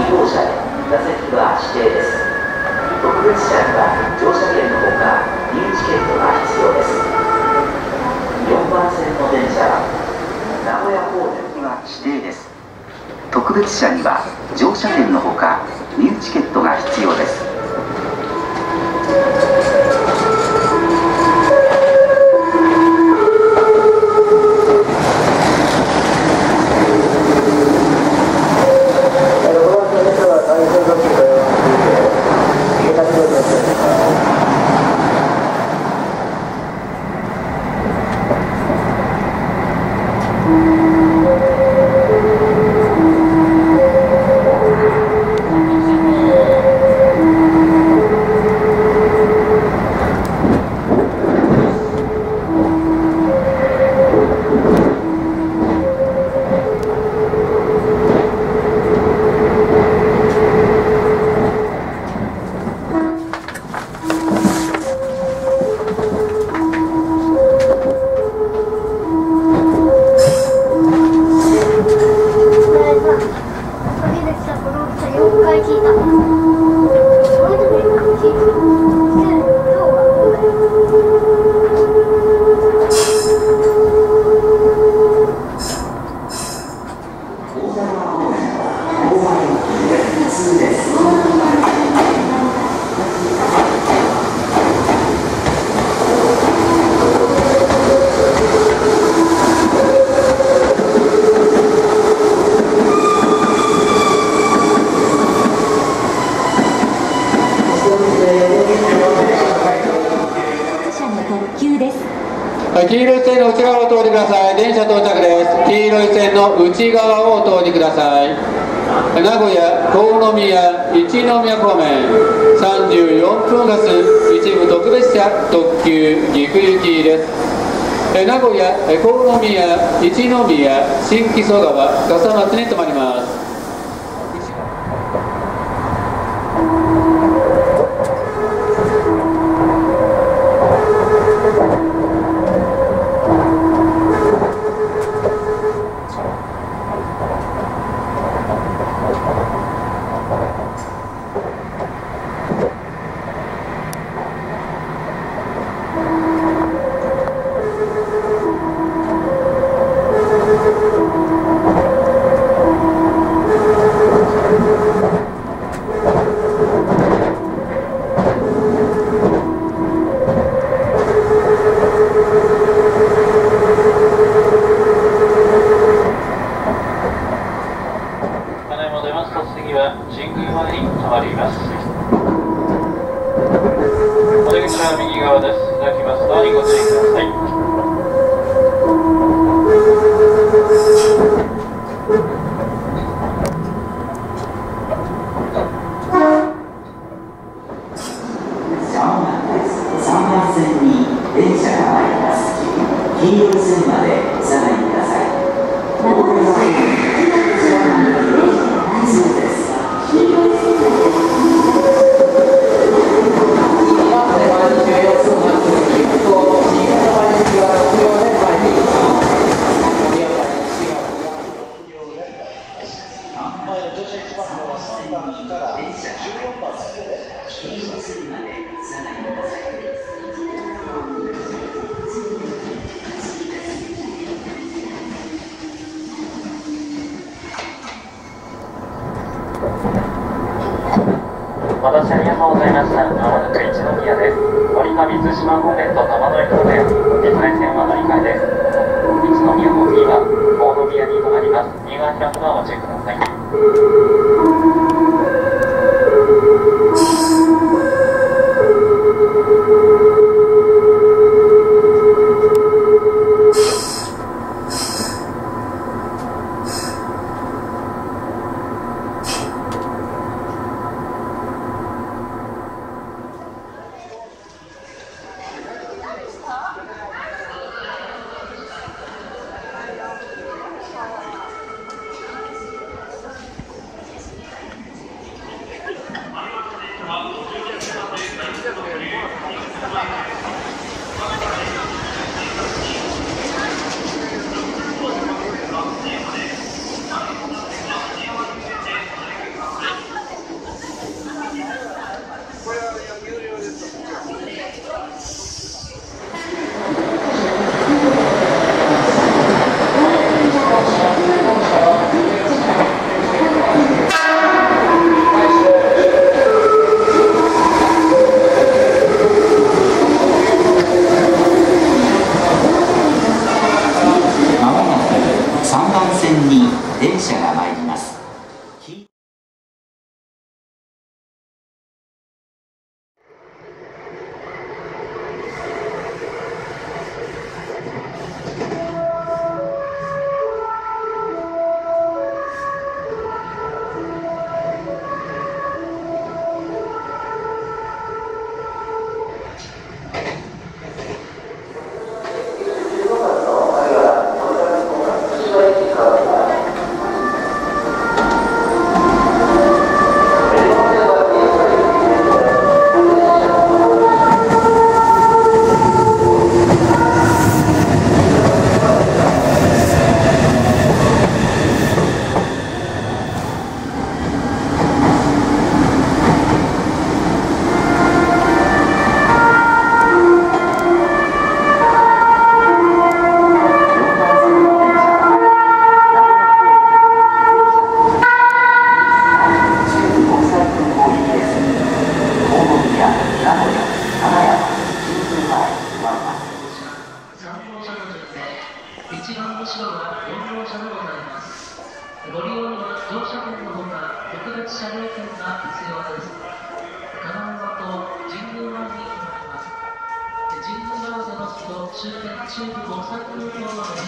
2号車へ座席は指定です特別車には乗車券のほか入チケットが必要です4番線の電車は名古屋方面には指定です特別車には乗車券のほか入チケットが必要です黄色い線の内側をお通りください電車到着です黄色い線の内側をお通りください。名古屋鴻宮一宮方面。34分発一部特別車特急岐阜行きです。名古屋鴻宮一宮新木曽川笠松に停まります。Thank you. ご利用の乗車券のほか特別車両券が必要です。金沢と神宮前に停まります神宮前でますと終点中部5歳分のまり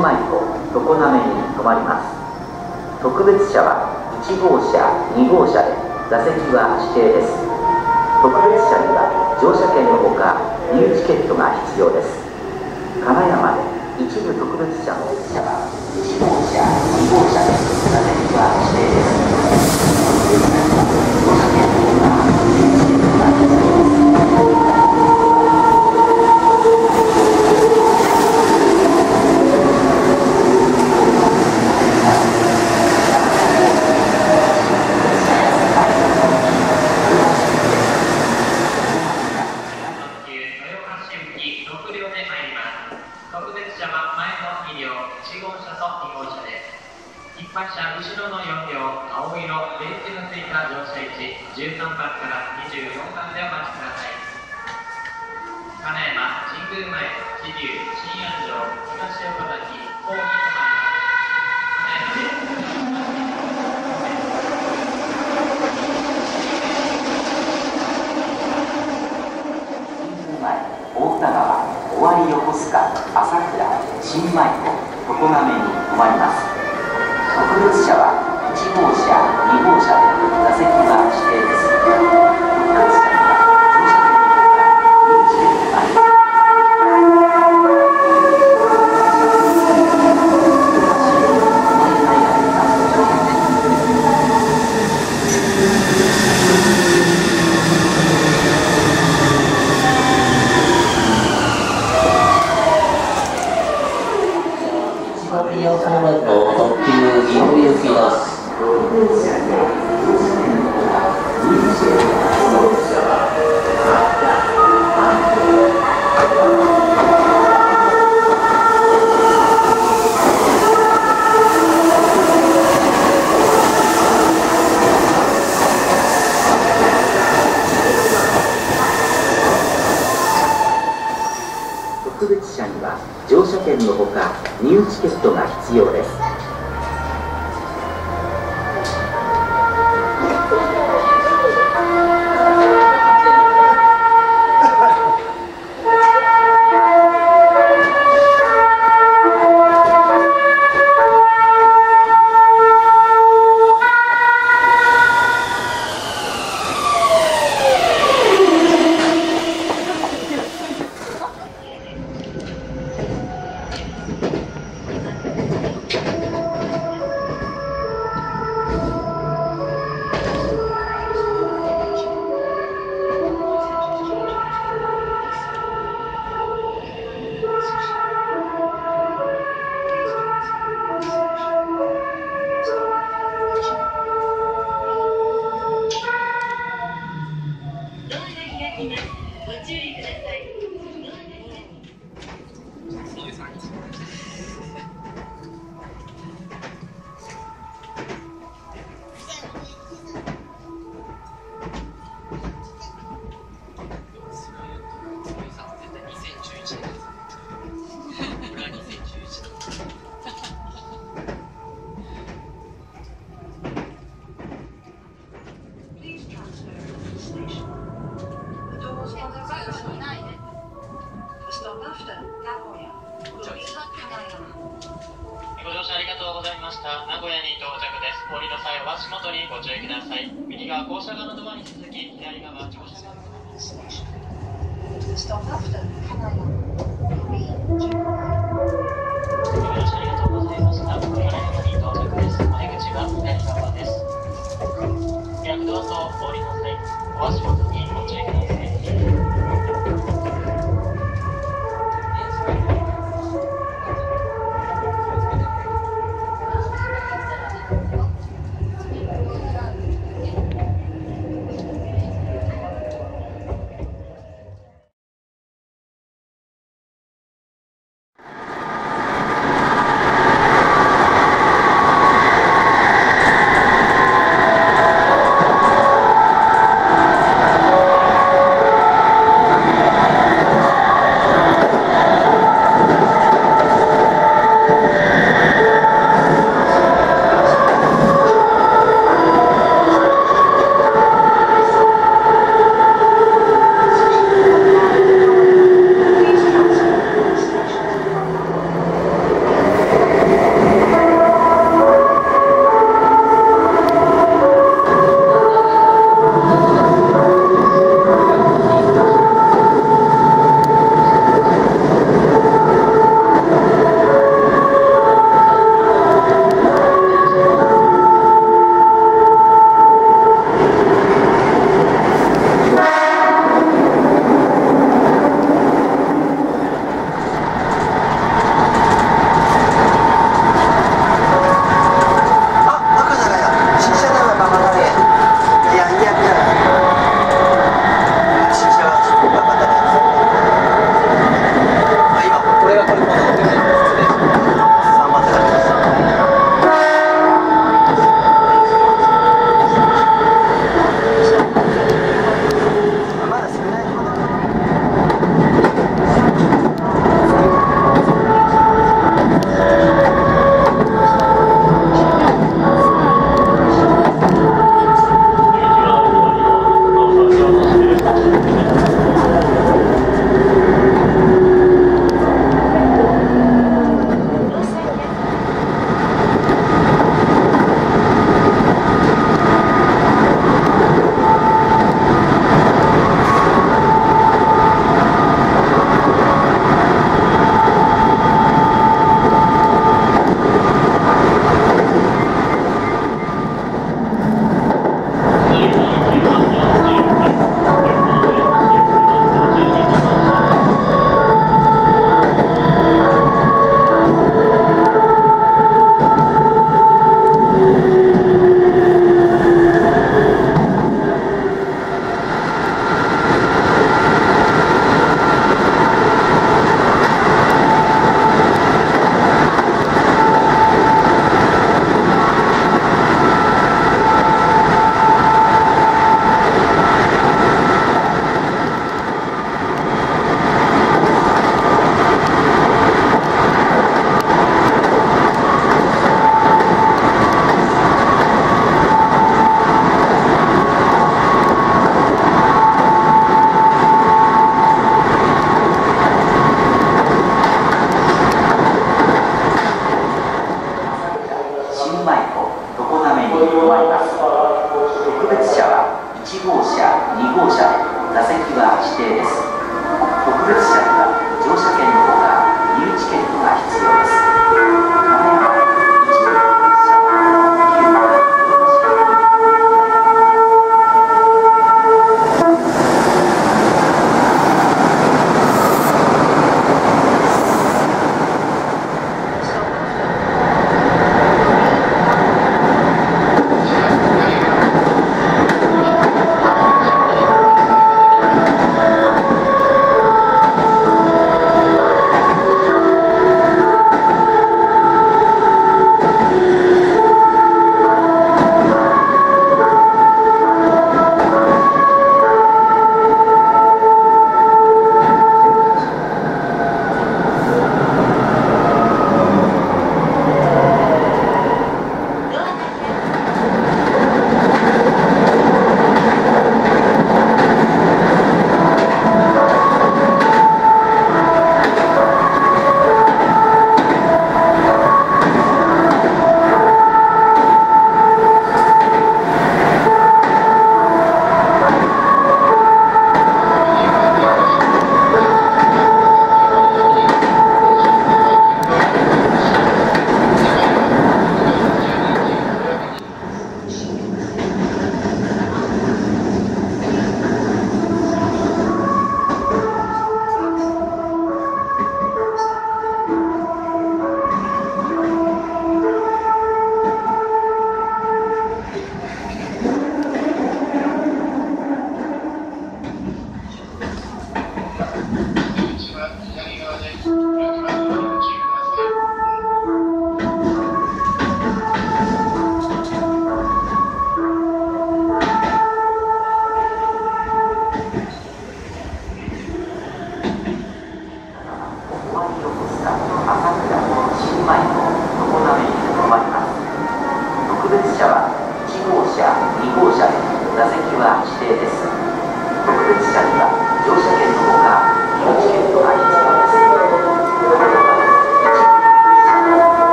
枚と常滑に止まります。特別車は1号車2号車で座席は指定です。特別車には乗車券のほかニューチケットが必要です。金山で一部特別車の車は1号車2号車で座席は指定です。乗車券のほかろの4両青色電池のついた乗車位置13番から24番でお待ちください。金山神宮前知立新安城東岡崎甲に停まります金山です前大田川尾張横須賀朝倉新米湖常滑に止まります。特別車は1号車2号車で座席は指定です。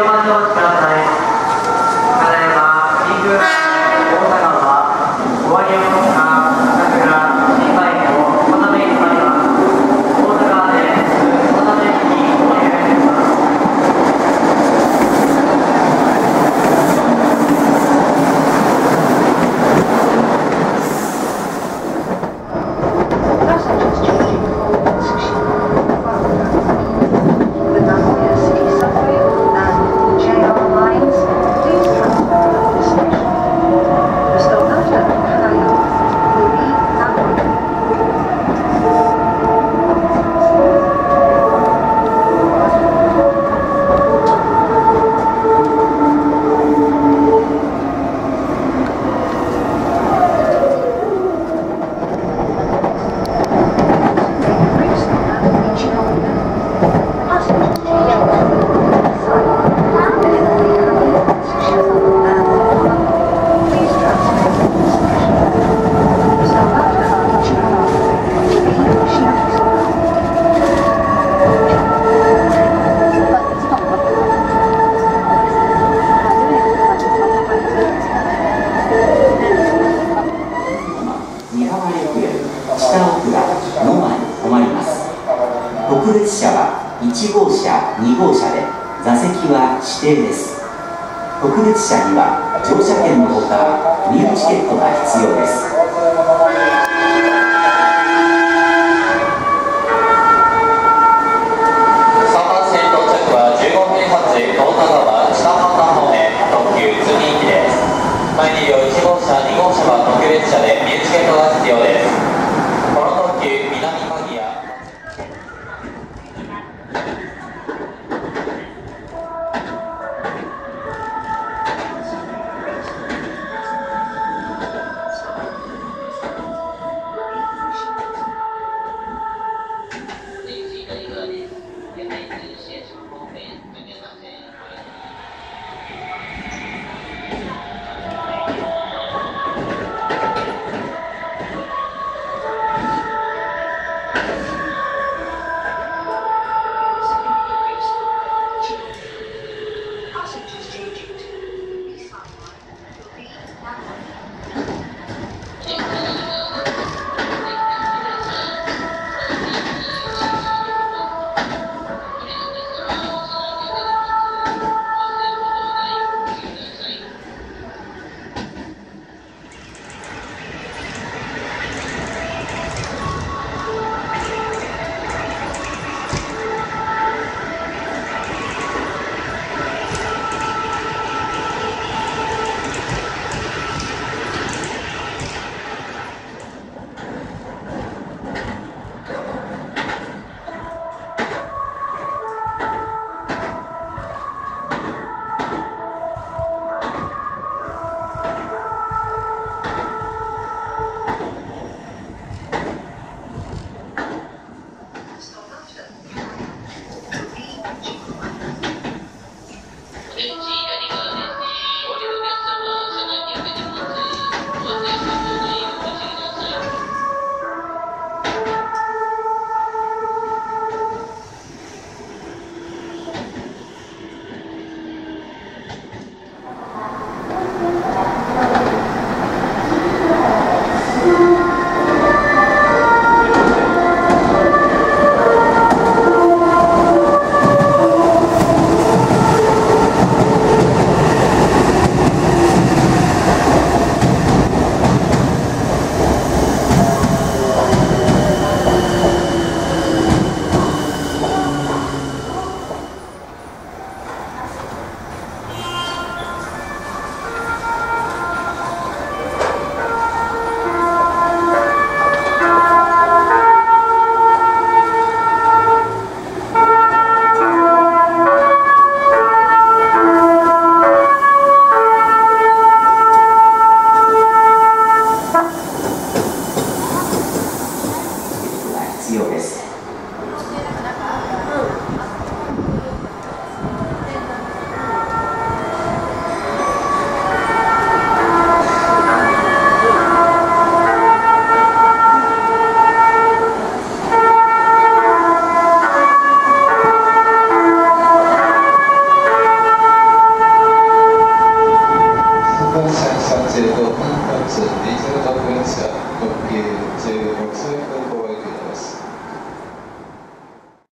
をたただいま